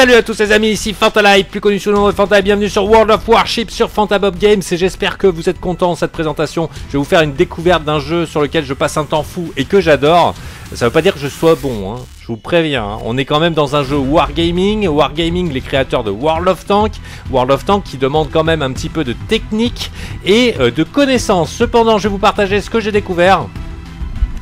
Salut à tous les amis, ici Fantalive, plus connu sous le nom de Fanta, bienvenue sur World of Warship sur Fantabob Games et j'espère que vous êtes contents de cette présentation. Je vais vous faire une découverte d'un jeu sur lequel je passe un temps fou et que j'adore. Ça veut pas dire que je sois bon, hein. je vous préviens. hein. On est quand même dans un jeu Wargaming. Wargaming, les créateurs de World of Tank. World of Tank qui demande quand même un petit peu de technique et euh, de connaissances. Cependant, je vais vous partager ce que j'ai découvert.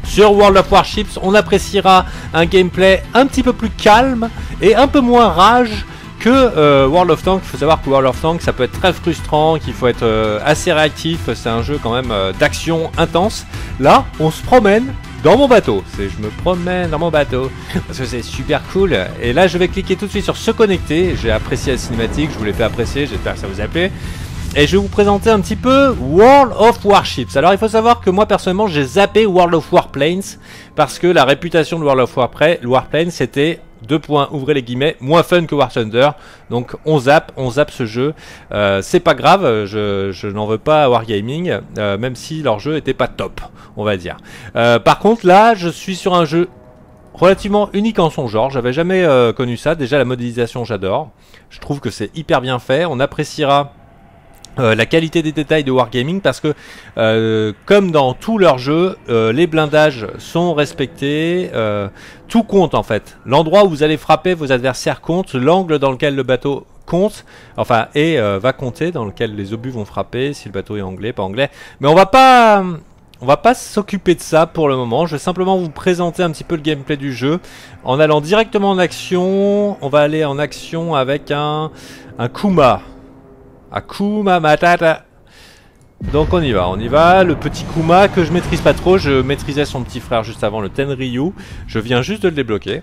Sur World of Warships, on appréciera un gameplay un petit peu plus calme et un peu moins rage que euh, World of Tank. Il faut savoir que World of Tank, ça peut être très frustrant, qu'il faut être euh, assez réactif. C'est un jeu quand même euh, d'action intense. Là, on se promène dans mon bateau. C'est je me promène dans mon bateau parce que c'est super cool. Et là, je vais cliquer tout de suite sur se connecter. J'ai apprécié la cinématique, je vous l'ai fait apprécier. J'espère que ça vous a plu. Et je vais vous présenter un petit peu World of Warships. Alors il faut savoir que moi personnellement j'ai zappé World of Warplanes parce que la réputation de World of Warplanes c'était deux points, ouvrez les guillemets, moins fun que War Thunder. Donc on zappe, on zappe ce jeu. Euh, c'est pas grave, je, je n'en veux pas à Wargaming, euh, même si leur jeu était pas top, on va dire. Euh, par contre là, je suis sur un jeu relativement unique en son genre. J'avais jamais euh, connu ça. Déjà la modélisation, j'adore. Je trouve que c'est hyper bien fait. On appréciera euh, la qualité des détails de Wargaming parce que euh, comme dans tous leurs jeux, euh, les blindages sont respectés, tout compte en fait. L'endroit où vous allez frapper vos adversaires compte, l'angle dans lequel le bateau compte, enfin et va compter dans lequel les obus vont frapper si le bateau est anglais, pas anglais. Mais on va pas on va pas s'occuper de ça pour le moment. Je vais simplement vous présenter un petit peu le gameplay du jeu en allant directement en action. On va aller en action avec un un Kuma. Akuma Matata. Donc on y va, on y va. Le petit Kuma que je maîtrise pas trop, je maîtrisais son petit frère juste avant, le Tenryu. Je viens juste de le débloquer.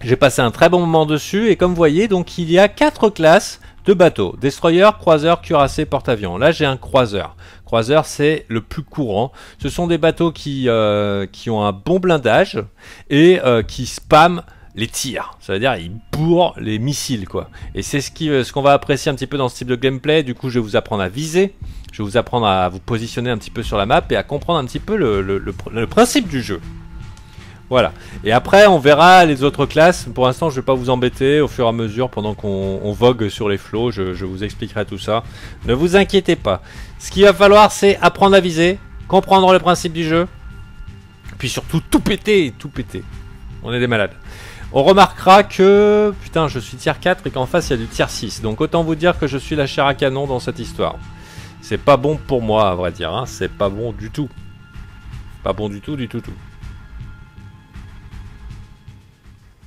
J'ai passé un très bon moment dessus et comme vous voyez, donc il y a quatre classes de bateaux. Destroyer, croiseur, cuirassé, porte-avions. Là j'ai un croiseur. Croiseur c'est le plus courant. Ce sont des bateaux qui, euh, ont un bon blindage et euh, qui spamment les tirs. Ça veut dire bourrent les missiles quoi. Et c'est euh, ce qu'on va apprécier un petit peu dans ce type de gameplay. Du coup je vais vous apprendre à viser. Je vais vous apprendre à vous positionner un petit peu sur la map et à comprendre un petit peu le, le- le pr- le principe du jeu. Voilà. Et après, on verra les autres classes. Pour l'instant, je vais pas vous embêter. Au fur et à mesure, pendant qu'on on vogue sur les flots, je, je vous expliquerai tout ça. Ne vous inquiétez pas. Ce qu'il va falloir, c'est apprendre à viser, comprendre le principe du jeu, puis surtout tout péter, tout péter. On est des malades. On remarquera que, putain, je suis tier 4 et qu'en face, il y a du tier 6. Donc autant vous dire que je suis la chair à canon dans cette histoire. C'est pas bon pour moi, à vrai dire. Hein. C'est pas bon du tout. Pas bon du tout, du tout, tout.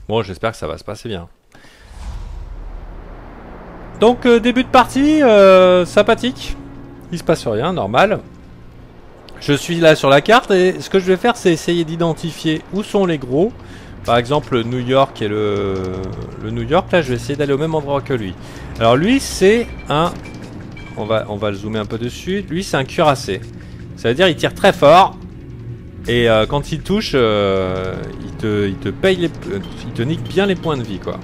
Bon, j'espère que ça va se passer bien. Donc, euh, début de partie, euh, sympathique. Il se passe rien, normal. Je suis là sur la carte et ce que je vais faire, c'est essayer d'identifier où sont les gros. Par exemple, New York et le, le New York, là, je vais essayer d'aller au même endroit que lui. Alors, lui, c'est un. On va, on va le zoomer un peu dessus. Lui, c'est un cuirassé. Ça veut dire il tire très fort. Et euh, quand il touche, euh, il, te, il te paye les, euh, il te nique bien les points de vie quoi.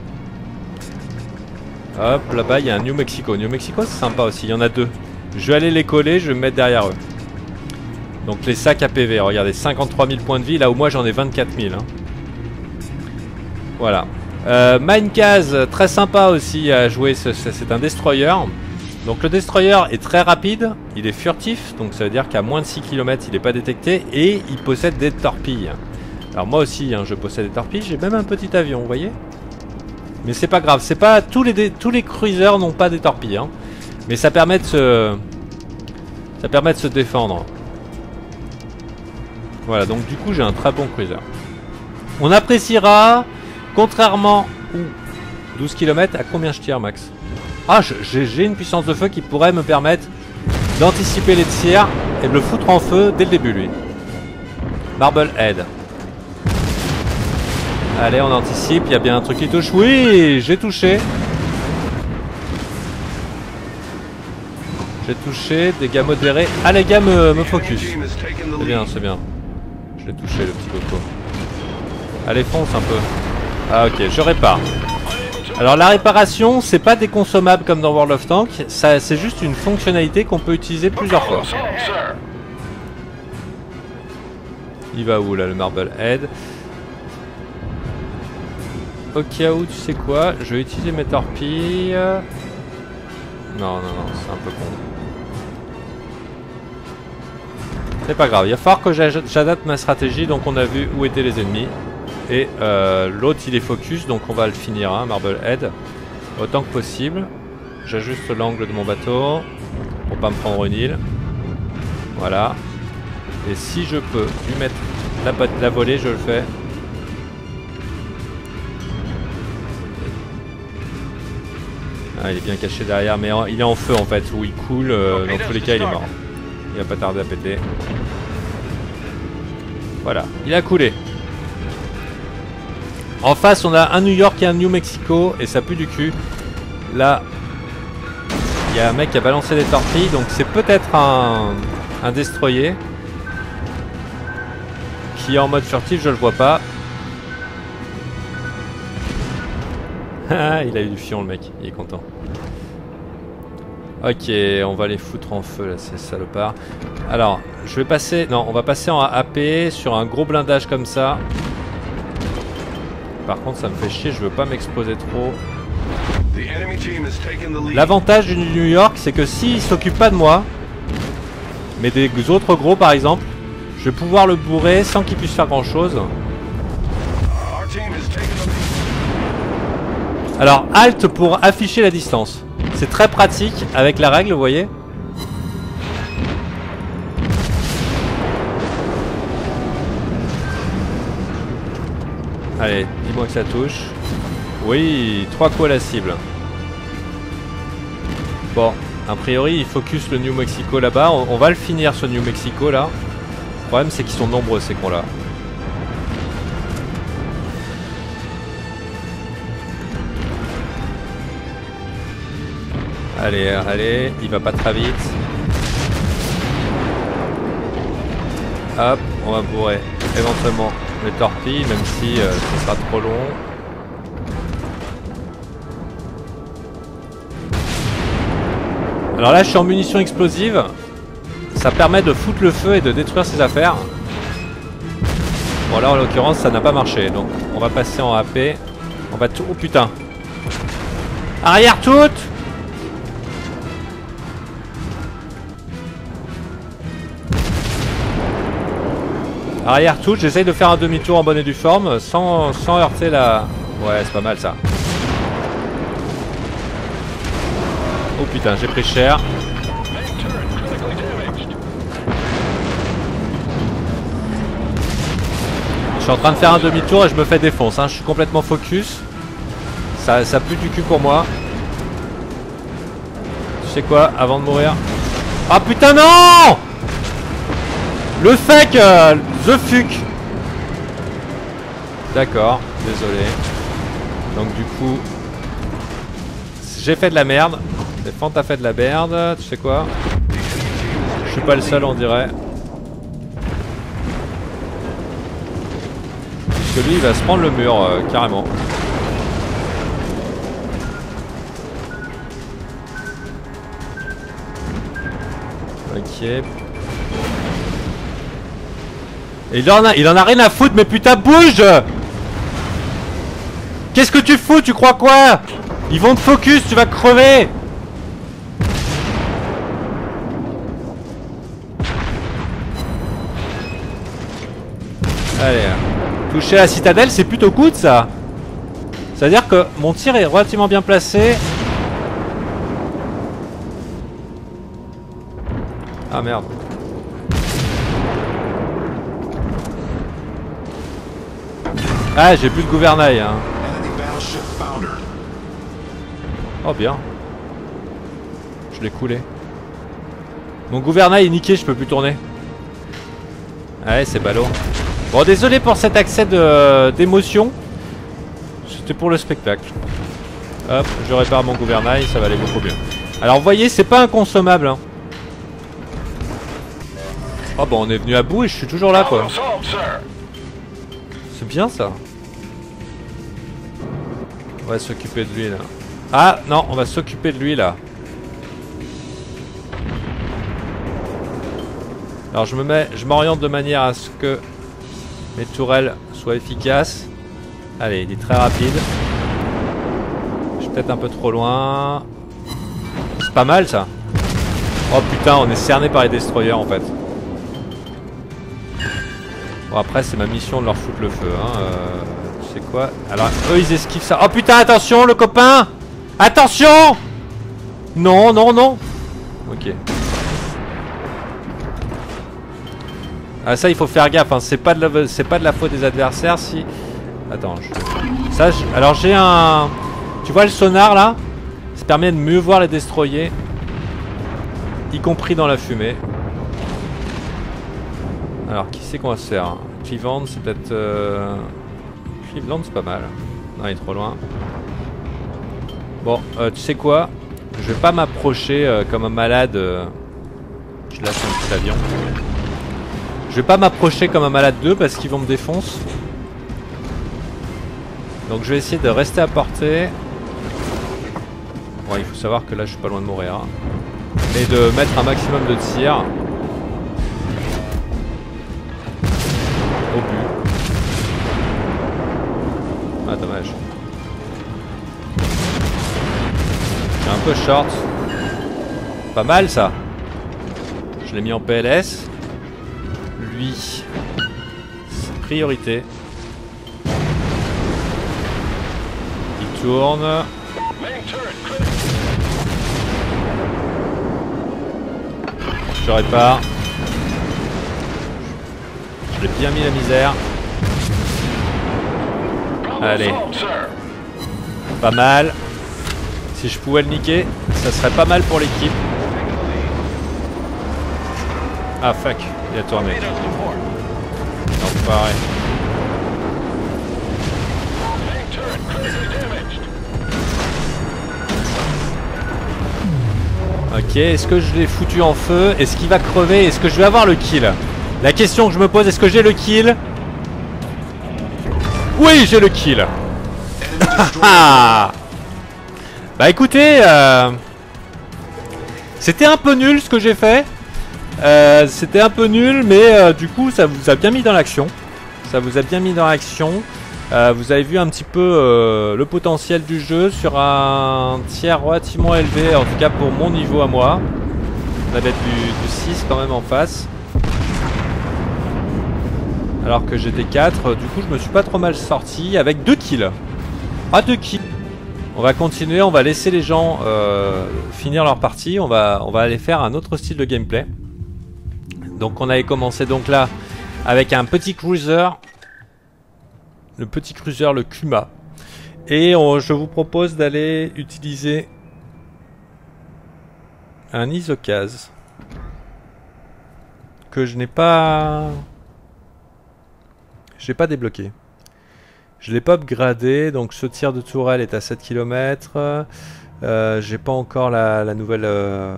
Hop, là-bas il y a un New Mexico. New Mexico c'est sympa aussi, il y en a deux. Je vais aller les coller, je vais me mettre derrière eux. Donc les sacs à PV, regardez, 53 000 points de vie, là où moi j'en ai 24 000. hein. Voilà. Euh, Minecaz, très sympa aussi à jouer, ce- ce- c'est un destroyer. Donc le destroyer est très rapide, il est furtif, donc ça veut dire qu'à moins de 6 km il n'est pas détecté et il possède des torpilles. Alors moi aussi hein, je possède des torpilles, j'ai même un petit avion, vous voyez Mais c'est pas grave, c'est pas tous les tous n'ont pas des torpilles, hein. mais ça permet de se ça permet de se défendre. Voilà, donc du coup j'ai un très bon cruiser. On appréciera, contrairement... Ouh, 12 km, à combien je tire max? Ah, j'ai une puissance de feu qui pourrait me permettre d'anticiper les tirs et de le foutre en feu dès le début lui. Marble Head. Allez, on anticipe, il y a bien un truc qui touche. Oui, j'ai touché. J'ai touché, dégâts modérés. Ah, les gars me, me focus. C'est bien, c'est bien. Je l'ai touché le petit coco. Allez, fonce un peu. Ah, ok, je répare. Alors la réparation, c'est pas déconsommable comme dans World of Tank, ça c'est juste une fonctionnalité qu'on peut utiliser plusieurs fois. Il va où là le Marble Head? Au cas où, tu sais quoi, je vais utiliser mes torpilles. Non, non, non, c'est un peu con. C'est pas grave, il va falloir que j'adapte ma stratégie, donc on a vu où étaient les ennemis. Et euh, l'autre il est focus, donc on va le finir, hein, Marblehead, autant que possible. J'ajuste l'angle de mon bateau pour pas me prendre une île. Voilà. Et si je peux lui mettre la, la volée, je le fais. Ah, il est bien caché derrière, mais il est en feu en fait, où il coule. Euh, dans tous les cas, il est mort. Il va pas tarder à péter. Voilà, il a coulé. En face, on a un New York et un New Mexico, et ça pue du cul. Là, il y a un mec qui a balancé des torpilles, donc c'est peut-être un, un destroyer. Qui est en mode furtif, je le vois pas. il a eu du fion le mec, il est content. Ok, on va les foutre en feu là, ces salopards. Alors, je vais passer... Non, on va passer en AP sur un gros blindage comme ça. Par contre, ça me fait chier, je veux pas m'exposer trop. L'avantage du New York, c'est que s'il s'occupe pas de moi, mais des autres gros par exemple, je vais pouvoir le bourrer sans qu'il puisse faire grand chose. Alors, Alt pour afficher la distance. C'est très pratique avec la règle, vous voyez Allez, dis-moi que ça touche. Oui, trois coups à la cible. Bon, a priori, il focus le New Mexico là-bas. On, va le finir, ce New Mexico là. Le problème, c'est qu'ils sont nombreux, ces cons-là. Allez, allez, il va pas très vite. Hop, on va bourrer éventuellement les torpilles, même si euh, ce sera trop long. Alors là, je suis en munitions explosives. Ça permet de foutre le feu et de détruire ses affaires. Bon là, en l'occurrence, ça n'a pas marché. Donc, on va passer en AP. On va tout... Oh putain Arrière toute Arrière touche, j'essaye de faire un demi-tour en bonne et due forme sans, heurter la... Ouais, c'est pas mal ça. Oh putain, j'ai pris cher. Je suis en train de faire un demi-tour et je me fais défonce. Hein. Je suis complètement focus. Ça, ça pue du cul pour moi. Tu sais quoi, avant de mourir... Ah putain non Le fake euh, The fuck D'accord, désolé. Donc du coup, j'ai fait de la merde. Fant a fait de la merde. Tu sais quoi? Je suis pas le seul, on dirait. Parce que lui, il va se prendre le mur, euh, carrément. Ok, il en a, il en a rien à foutre, mais putain, bouge Qu'est-ce que tu fous Tu crois quoi Ils vont te focus, tu vas crever Allez, toucher la citadelle, c'est plutôt good ça C'est-à-dire que mon tir est relativement bien placé. Ah merde. Ah, j'ai plus de gouvernail. Hein. Oh bien. Je l'ai coulé. Mon gouvernail est niqué, je peux plus tourner. Ouais, c'est ballot. Bon, désolé pour cet accès d'émotion. C'était pour le spectacle. Hop, je répare mon gouvernail, ça va aller beaucoup mieux. Alors, vous voyez, c'est pas inconsommable. Hein. Oh, bon, on est venu à bout et je suis toujours là, quoi. C'est bien, ça. On va s'occuper de lui là. Ah non, on va s'occuper de lui là. Alors je me mets, je m'oriente de manière à ce que mes tourelles soient efficaces. Allez, il est très rapide. Je suis peut-être un peu trop loin. C'est pas mal ça. Oh putain, on est cerné par les destroyers en fait. Bon après c'est ma mission de leur foutre le feu. Hein. Euh, sais quoi Alors eux ils esquivent ça. Oh putain attention le copain Attention Non, non, non Ok. Ah ça il faut faire gaffe, hein. c'est pas, de la... pas de la faute des adversaires si... Attends, je... Ça, alors j'ai un... Tu vois le sonar là? Ça permet de mieux voir les destroyers. Y compris dans la fumée. Alors qui c'est qu'on va faire? C'est peut-être... Euh... C'est pas mal. Non il est trop loin. Bon, euh, tu sais quoi? Je vais pas m'approcher euh, comme un malade. Euh, je lâche un petit avion. Je vais pas m'approcher comme un malade d'eux parce qu'ils vont me défoncer. Donc je vais essayer de rester à portée. Bon, il faut savoir que là je suis pas loin de mourir. Hein. Et de mettre un maximum de tir. Dommage. un peu short. Pas mal ça. Je l'ai mis en PLS. Lui, priorité. Il tourne. Je répare. Je l'ai bien mis la misère. Allez. Pas mal. Si je pouvais le niquer, ça serait pas mal pour l'équipe. Ah fuck, il a tourné. Enfoiré. Ok, est-ce que je l'ai foutu en feu? Est-ce qu'il va crever? Est-ce que je vais avoir le kill? La question que je me pose, est-ce que j'ai le kill? Oui, j'ai le kill Bah écoutez, euh, c'était un peu nul ce que j'ai fait. Euh, c'était un peu nul, mais euh, du coup ça vous a bien mis dans l'action. Ça vous a bien mis dans l'action. vous avez vu un petit peu le potentiel du jeu sur un tiers relativement élevé, en tout cas pour mon niveau à moi. On avait du, 6 quand même en face. Alors que j'étais 4, du coup je me suis pas trop mal sorti avec 2 kills. Ah 2 kills on va continuer, on va laisser les gens euh, finir leur partie. On va, on va aller faire un autre style de gameplay. Donc on avait commencé donc là avec un petit cruiser. Le petit cruiser, le Kuma. Et je vous propose d'aller utiliser un isocase que je n'ai pas... Je n'ai pas débloqué. Je l'ai pas upgradé, donc ce tir de tourelle est à 7 km. Euh, j'ai pas encore la, nouvelle... Euh,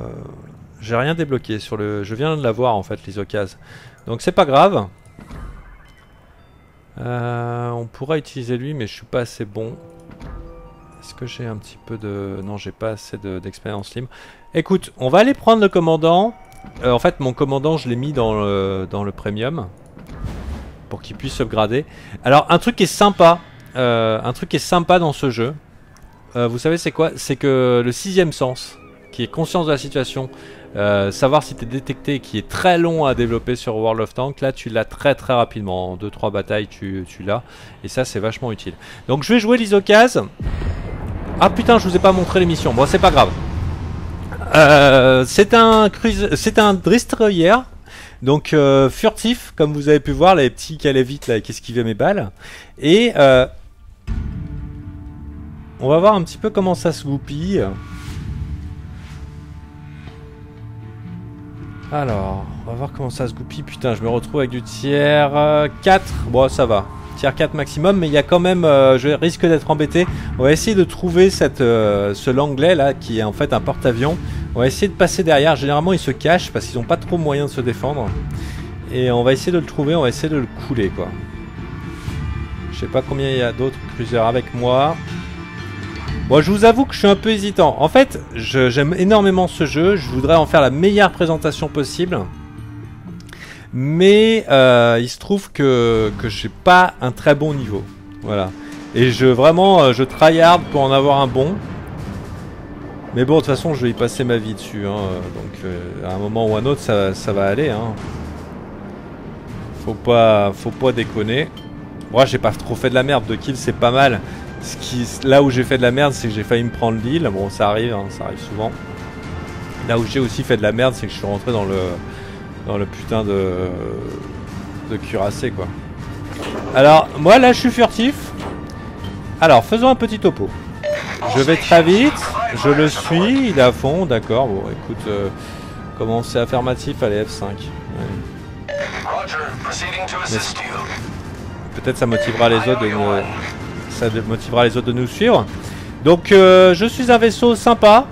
j'ai rien débloqué sur le... Je viens de l'avoir en fait, l'isocase. Donc c'est pas grave. Euh, on pourra utiliser lui, mais je suis pas assez bon. Est-ce que j'ai un petit peu de... Non, j'ai pas assez d'expérience libre. Écoute, on va aller prendre le commandant. En fait, mon commandant, je l'ai mis dans le, dans le premium pour qu'il puisse upgrader. Alors un truc qui est sympa, euh, un truc qui est sympa dans ce jeu, euh, vous savez c'est quoi? C'est que le sixième sens, qui est conscience de la situation, euh, savoir si tu es détecté, qui est très long à développer sur World of Tanks, là tu l'as très très rapidement, en 2-3 batailles tu, tu l'as, et ça c'est vachement utile. Donc je vais jouer l'isocase. Ah putain je vous ai pas montré l'émission, bon c'est pas grave. c'est un, un destroyer donc euh, furtif, comme vous avez pu voir, les petits qui allaient vite là, qui esquivaient mes balles. Et euh, on va voir un petit peu comment ça se goupille. Alors, on va voir comment ça se goupille. Putain, je me retrouve avec du tiers 4. Bon, ça va. Tiers 4 maximum, mais il y a quand même... Euh, je risque d'être embêté. On va essayer de trouver cette, ce langlet là, qui est en fait un porte-avions. On va essayer de passer derrière. Généralement, ils se cachent parce qu'ils n'ont pas trop moyen de se défendre. Et on va essayer de le trouver, on va essayer de le couler, quoi. Je sais pas combien il y a d'autres cruisers avec moi. Bon, je vous avoue que je suis un peu hésitant. En fait, j'aime énormément ce jeu. Je voudrais en faire la meilleure présentation possible. Mais euh, il se trouve que, que j'ai pas un très bon niveau. Voilà. Et je vraiment, euh, je tryhard pour en avoir un bon. Mais bon, de toute façon, je vais y passer ma vie dessus. Hein, donc, euh, à un moment ou un autre, ça, ça va aller. Hein. Faut pas, faut pas déconner. Moi, j'ai pas trop fait de la merde. De kill, c'est pas mal. Ce qui, là où j'ai fait de la merde, c'est que j'ai failli me prendre l'île. Bon, ça arrive, hein, ça arrive souvent. Là où j'ai aussi fait de la merde, c'est que je suis rentré dans le, dans le putain de, de cuirassé, quoi. Alors, moi, là, je suis furtif. Alors, faisons un petit topo. Je vais très vite. Je le suis. Il est à fond, d'accord. Bon, écoute, euh, comment c'est affirmatif Allez, F5. Peut-être ça motivera les autres de nous, ça motivera les autres de nous suivre. Donc euh, je suis un vaisseau sympa.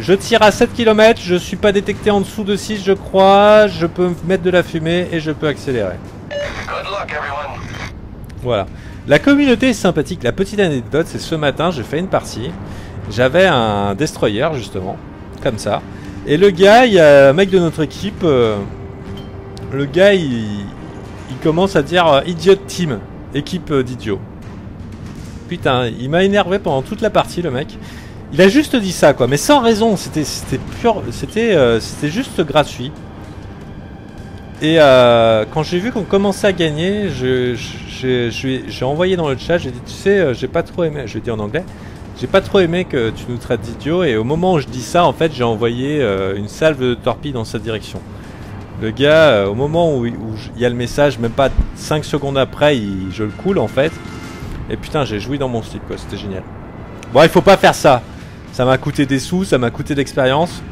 Je tire à 7 km, je suis pas détecté en dessous de 6 je crois, je peux mettre de la fumée et je peux accélérer. Voilà. La communauté est sympathique. La petite anecdote, c'est ce matin, j'ai fait une partie. J'avais un destroyer justement, comme ça. Et le gars, il y a un mec de notre équipe, euh, le gars, il, commence à dire euh, idiot team, équipe euh, d'idiots. Putain, il m'a énervé pendant toute la partie, le mec. Il a juste dit ça, quoi, mais sans raison. C'était, pur, euh, juste gratuit. Et quand j'ai vu qu'on commençait à gagner, je, j'ai envoyé dans le chat, j'ai dit, tu sais, j'ai pas trop aimé, je vais dire en anglais, j'ai pas trop aimé que tu nous traites d'idiots. Et au moment où je dis ça, en fait, j'ai envoyé une salve de torpilles dans sa direction. Le gars, euh, au moment où il y a le message, même pas 5 secondes après, je le coule en fait. Et putain, j'ai joui dans mon slip quoi, c'était génial. Bon, il faut pas faire ça. Ça m'a coûté des sous, ça m'a coûté d'expérience.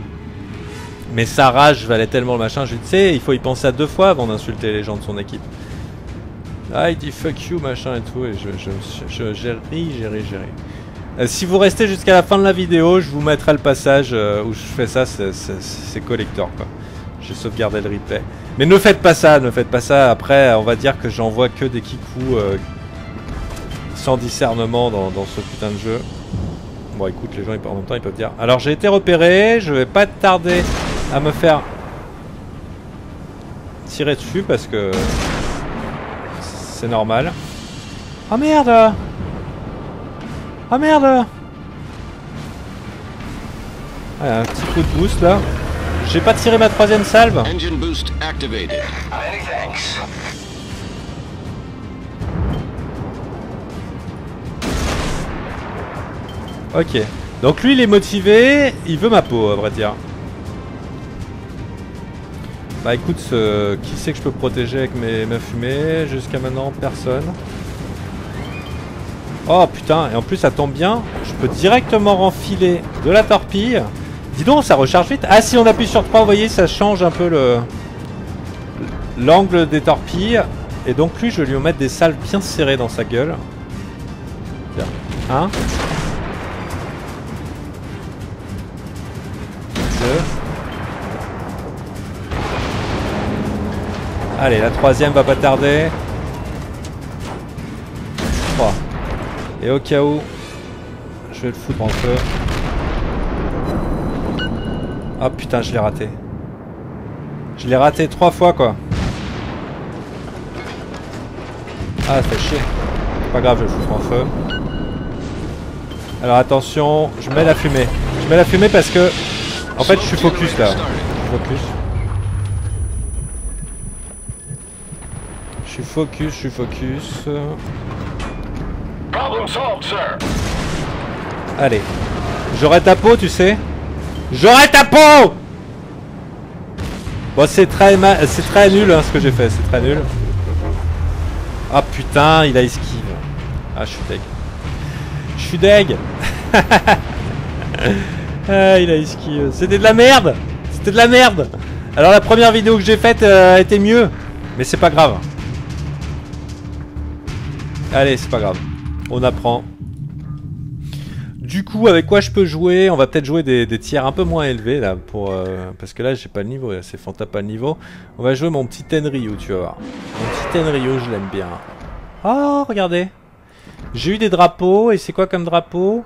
Mais sa rage valait tellement le machin. Je sais, il faut y penser à deux fois avant d'insulter les gens de son équipe. Ah, il dit fuck you, machin et tout. Et je, j'ai ri, j'ai ri, j'ai ri. Euh, si vous restez jusqu'à la fin de la vidéo, je vous mettrai le passage euh, où je fais ça, c'est collector quoi. J'ai sauvegardé le replay. Mais ne faites pas ça, ne faites pas ça. Après, on va dire que j'envoie que des kikous euh, sans discernement dans, ce putain de jeu. Bon, écoute, les gens en même temps ils peuvent dire. Alors, j'ai été repéré, je vais pas tarder à me faire tirer dessus parce que c'est normal. Oh merde Oh merde un petit coup de boost là. J'ai pas tiré ma troisième salve. Ok. Donc lui, il est motivé. Il veut ma peau, à vrai dire. Bah écoute, euh, qui c'est que je peux protéger avec mes, ma fumée Jusqu'à maintenant, personne. Oh putain, et en plus ça tombe bien, je peux directement renfiler de la torpille. Dis donc, ça recharge vite. Ah si on appuie sur 3, vous voyez, ça change un peu le l'angle des torpilles. Et donc lui, je vais lui mettre des salles bien serrées dans sa gueule. Tiens, hein? Allez, la troisième va pas tarder. Et au cas où, je vais le foutre en feu. Ah putain, je l'ai raté. Je l'ai raté trois fois quoi. Ah, ça fait chier. Pas grave, je le fous en feu. Alors attention, je mets la fumée. Je mets la fumée parce que... En fait, je suis focus là. Focus. Je suis focus, je suis focus. Allez. J'aurai ta peau, tu sais J'aurai ta peau Bon, c'est très, c'est très nul hein, ce que j'ai fait, c'est très nul. Ah putain, il a esquive. Ah, je suis deg. Je suis deg Ah, il a esquive. C'était de la merde C'était de la merde Alors la première vidéo que j'ai faite euh, a été mieux. Mais c'est pas grave. Allez, c'est pas grave. On apprend. Du coup, avec quoi je peux jouer? On va peut-être jouer des, tiers un peu moins élevés là, pour euh, parce que là j'ai pas le niveau, c'est Fanta pas le niveau. On va jouer mon petit Tenryu, tu vas voir. Mon petit Tenryu, je l'aime bien. Oh, regardez J'ai eu des drapeaux, et c'est quoi comme drapeau?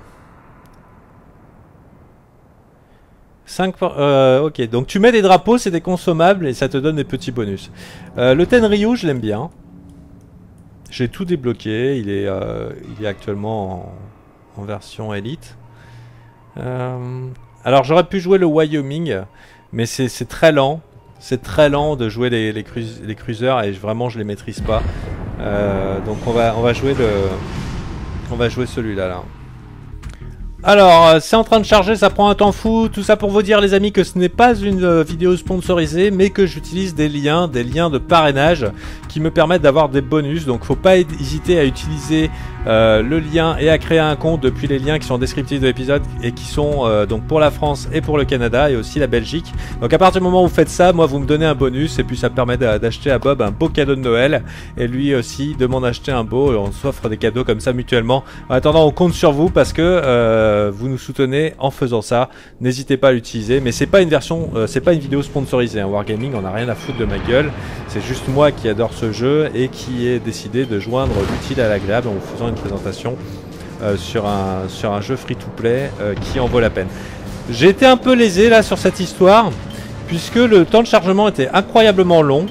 5 euh, ok, donc tu mets des drapeaux, c'est des consommables et ça te donne des petits bonus. Euh, le Tenryu, je l'aime bien. J'ai tout débloqué, il est, euh, il est actuellement en, version élite. Euh, alors j'aurais pu jouer le Wyoming, mais c'est très lent. C'est très lent de jouer les, les, les, cruisers et vraiment je les maîtrise pas. Euh, donc on va, on va jouer le, on va jouer celui-là là. Alors, c'est en train de charger, ça prend un temps fou. Tout ça pour vous dire, les amis, que ce n'est pas une vidéo sponsorisée, mais que j'utilise des liens, des liens de parrainage me permettent d'avoir des bonus. Donc, faut pas hésiter à utiliser euh, le lien et à créer un compte depuis les liens qui sont descriptifs de l'épisode et qui sont donc pour la France et pour le Canada et aussi la Belgique. Donc, à partir du moment où vous faites ça, moi, vous me donnez un bonus et puis ça permet d'acheter à Bob un beau cadeau de Noël et lui aussi de m'en acheter un beau. Et on s'offre des cadeaux comme ça mutuellement. En attendant, on compte sur vous parce que euh, vous nous soutenez en faisant ça. N'hésitez pas à l'utiliser. Mais c'est pas une version, euh, c'est pas une vidéo sponsorisée. Hein. Wargaming, on a rien à foutre de ma gueule. C'est juste moi qui adore ce jeu et qui ai décidé de joindre l'utile à l'agréable en faisant une présentation euh, sur, un, sur un jeu free-to-play qui en vaut la peine. J'ai été un peu lésé là sur cette histoire puisque le temps de chargement était incroyablement long.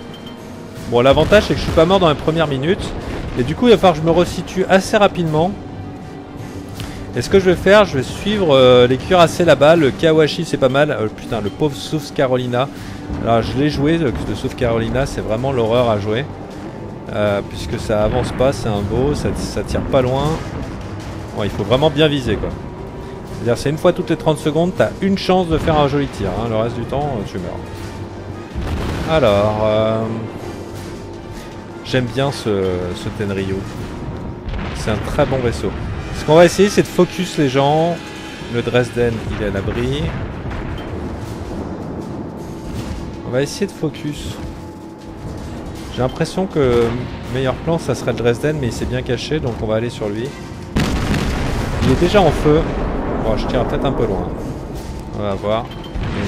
Bon, l'avantage c'est que je suis pas mort dans les premières minutes. Et du coup, il va falloir que je me resitue assez rapidement et ce que je vais faire, je vais suivre euh, les cuirassés là-bas. Le Kawashi, c'est pas mal. Euh, putain, le pauvre South Carolina. Alors, je l'ai joué, le, South Carolina, c'est vraiment l'horreur à jouer. Euh, puisque ça avance pas, c'est un beau, ça, tire pas loin. Bon, il faut vraiment bien viser, quoi. C'est-à-dire, c'est une fois toutes les 30 secondes, t'as une chance de faire un joli tir. Hein. Le reste du temps, tu meurs. Alors, j'aime bien ce, ce Tenryu. C'est un très bon vaisseau. Ce qu'on va essayer, c'est de focus les gens. Le Dresden, il est à l'abri. On va essayer de focus. J'ai l'impression que le meilleur plan, ça serait le Dresden, mais il s'est bien caché, donc on va aller sur lui. Il est déjà en feu. Bon, je tire peut-être un peu loin. On va voir.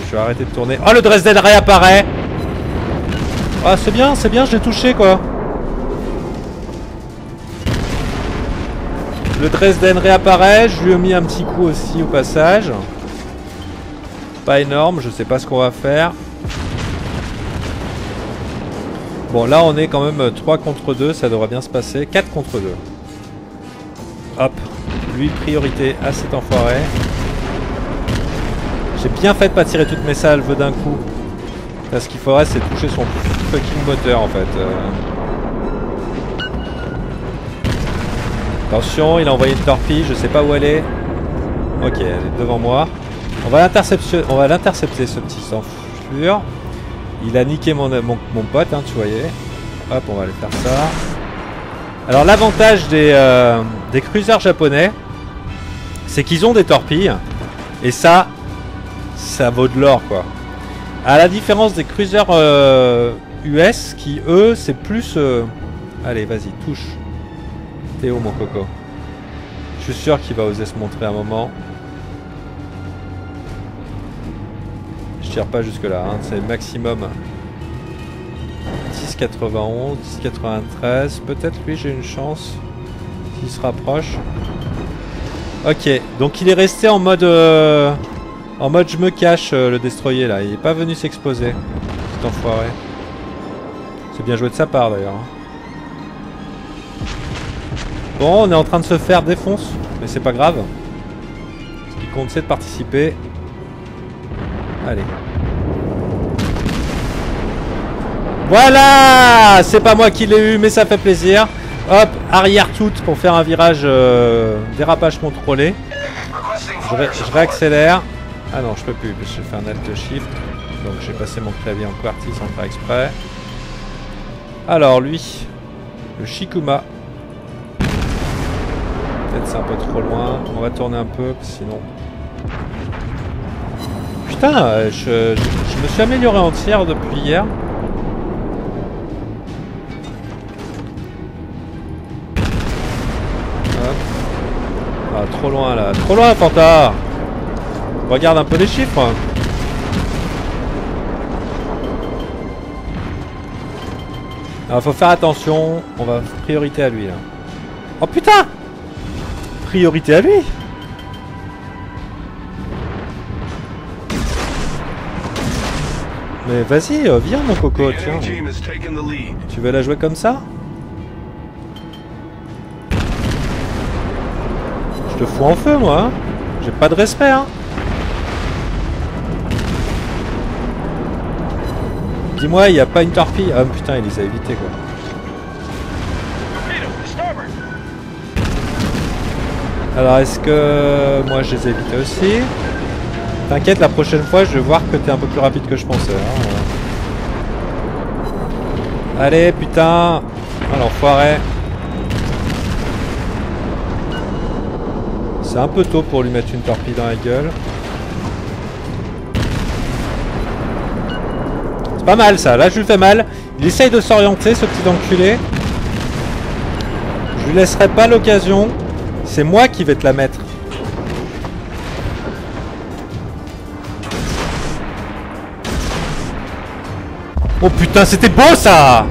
je vais arrêter de tourner. Oh, le Dresden réapparaît Ah, c'est bien, c'est bien, je l'ai touché, quoi. Le Dresden réapparaît, je lui ai mis un petit coup aussi au passage. Pas énorme, je sais pas ce qu'on va faire. Bon là on est quand même 3 contre 2, ça devrait bien se passer. 4 contre 2. Hop, lui priorité à cet enfoiré. J'ai bien fait de pas tirer toutes mes salves d'un coup. Parce qu'il faudrait c'est toucher son fucking moteur en fait. Euh. Attention, il a envoyé une torpille, je sais pas où elle est. Ok, elle est devant moi. On va l'intercepter ce petit sang Il a niqué mon, mon, pote, hein, tu voyais. Hop, on va aller faire ça. Alors l'avantage des, euh, des cruisers japonais, c'est qu'ils ont des torpilles. Et ça, ça vaut de l'or quoi. À la différence des cruisers US euh, qui eux, c'est plus... Euh, allez, vas-y, touche. Où mon coco Je suis sûr qu'il va oser se montrer un moment. Je tire pas jusque là, hein. c'est maximum. 10,91, 10,93. Peut-être lui j'ai une chance. S'il se rapproche. Ok, donc il est resté en mode... Euh, en mode je me cache euh, le destroyer là. Il est pas venu s'exposer. Cet enfoiré. C'est bien joué de sa part d'ailleurs. Hein. Bon, on est en train de se faire défonce, mais c'est pas grave. Ce qui compte, c'est de participer. Allez. Voilà C'est pas moi qui l'ai eu, mais ça fait plaisir. Hop, arrière toute pour faire un virage euh, dérapage contrôlé. Je, réaccélère. Ah non, je peux plus, je vais faire un Alt Shift. Donc j'ai passé mon clavier en QWERTY sans faire exprès. Alors lui, le Shikuma c'est un peu trop loin. On va tourner un peu, sinon... Putain, je, me suis amélioré en tir depuis hier. Ah, trop loin là. Trop loin, Fanta Regarde un peu les chiffres. Alors, faut faire attention. On va priorité à lui là. Oh putain priorité à lui. Mais vas-y, euh, viens mon coco, tiens. Tu veux la jouer comme ça? Je te fous en feu, moi. Hein. J'ai pas de respect, hein. Dis-moi, il n'y a pas une torpille. Ah putain, il les a évités, quoi. Alors, est-ce que... Moi, je les ai évités aussi? T'inquiète, la prochaine fois, je vais voir que t'es un peu plus rapide que je pensais. Hein. Allez, putain Oh l'enfoiré C'est un peu tôt pour lui mettre une torpille dans la gueule. C'est pas mal ça, là je lui fais mal. Il essaye de s'orienter ce petit enculé. Je lui laisserai pas l'occasion. C'est moi qui vais te la mettre. Oh putain, c'était beau ça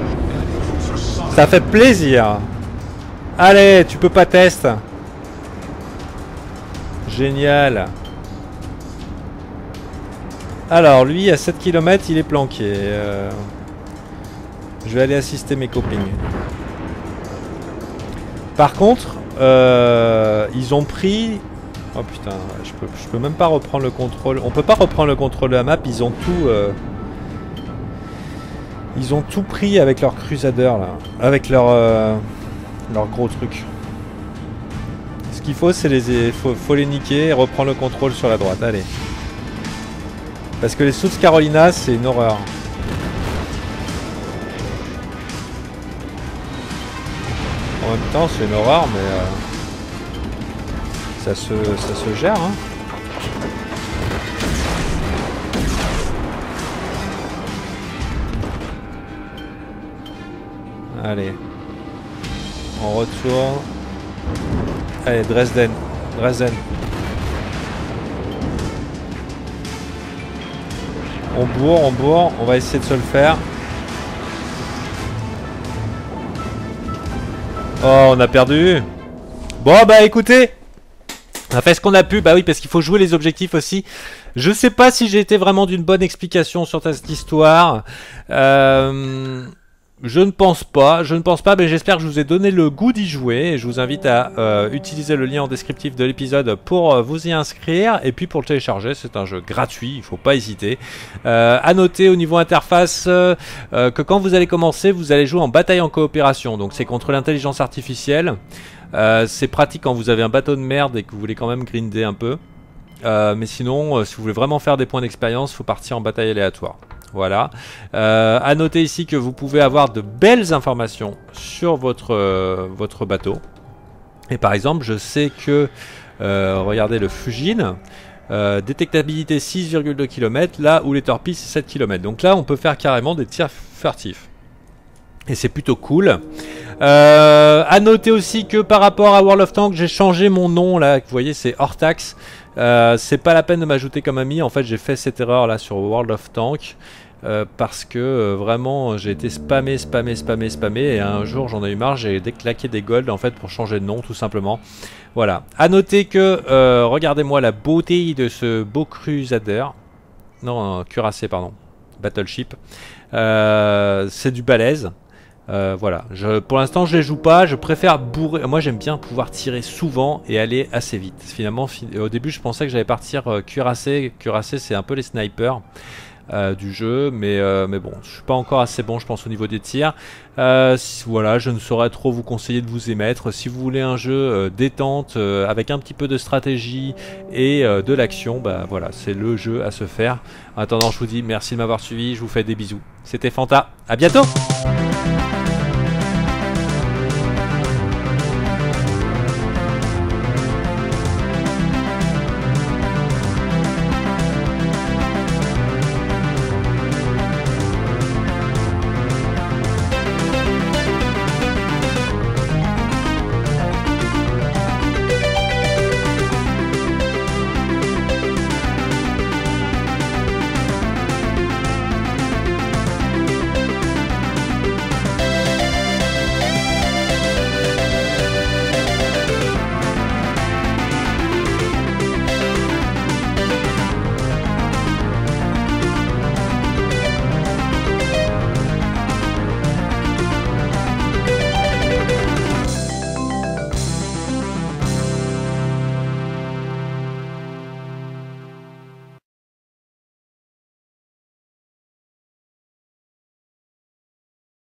Ça fait plaisir. Allez, tu peux pas tester. Génial. Alors, lui, à 7 km, il est planqué. Euh, je vais aller assister mes copines. Par contre, euh, ils ont pris... Oh putain, je peux, je peux même pas reprendre le contrôle. On peut pas reprendre le contrôle de la map, ils ont tout... Euh, ils ont tout pris avec leur Crusader là. Avec leur, leur gros truc qu'il faut, c'est les, faut, les niquer et reprendre le contrôle sur la droite. Allez. Parce que les South Carolina, c'est une horreur. En même temps, c'est une horreur, mais euh, ça, se, ça se gère. Hein. Allez. On retourne. Allez, Dresden. Dresden. On bourre, on bourre. On va essayer de se le faire. Oh, on a perdu. Bon, bah écoutez. On a fait ce qu'on a pu. Bah oui, parce qu'il faut jouer les objectifs aussi. Je sais pas si j'ai été vraiment d'une bonne explication sur cette histoire. Euh... Je ne pense pas, je ne pense pas, mais j'espère que je vous ai donné le goût d'y jouer. Et je vous invite à euh, utiliser le lien en descriptif de l'épisode pour euh, vous y inscrire et puis pour le télécharger. C'est un jeu gratuit, il faut pas hésiter. Euh, à noter au niveau interface euh, que quand vous allez commencer, vous allez jouer en bataille en coopération. Donc c'est contre l'intelligence artificielle. c'est pratique quand vous avez un bateau de merde et que vous voulez quand même grinder un peu. mais sinon, si vous voulez vraiment faire des points d'expérience, faut partir en bataille aléatoire. Voilà. Euh, noter ici que vous pouvez avoir de belles informations sur votre, euh, bateau. Et par exemple, je sais que, euh, regardez le Fujin, euh, détectabilité 6,2 km, là où les torpilles c'est 7 km. Donc là, on peut faire carrément des tirs furtifs. Et c'est plutôt cool. Euh, à noter aussi que par rapport à World of Tanks, j'ai changé mon nom là. Vous voyez, c'est Hortax. Euh, c'est pas la peine de m'ajouter comme ami. En fait, j'ai fait cette erreur là sur World of Tanks. Euh, parce que euh, vraiment j'ai été spammé, spammé, spammé, spammé et un jour j'en ai eu marre, j'ai déclaqué des golds en fait pour changer de nom tout simplement. Voilà. À noter que regardez-moi la beauté de ce beau crusader. Non, cuirassé pardon. Battleship. c'est du balèze. Euh, voilà, je, pour l'instant je les joue pas, je préfère bourrer. Moi j'aime bien pouvoir tirer souvent et aller assez vite. Finalement, au début je pensais que j'allais partir euh, cuirassé. Cuirassé c'est un peu les snipers euh, du jeu, mais, euh, mais bon, je suis pas encore assez bon je pense au niveau des tirs. voilà, je ne saurais trop vous conseiller de vous émettre. Si vous voulez un jeu détente avec un petit peu de stratégie et de l'action, bah voilà, c'est le jeu à se faire. En attendant, je vous dis merci de m'avoir suivi, je vous fais des bisous. C'était Fanta, à bientôt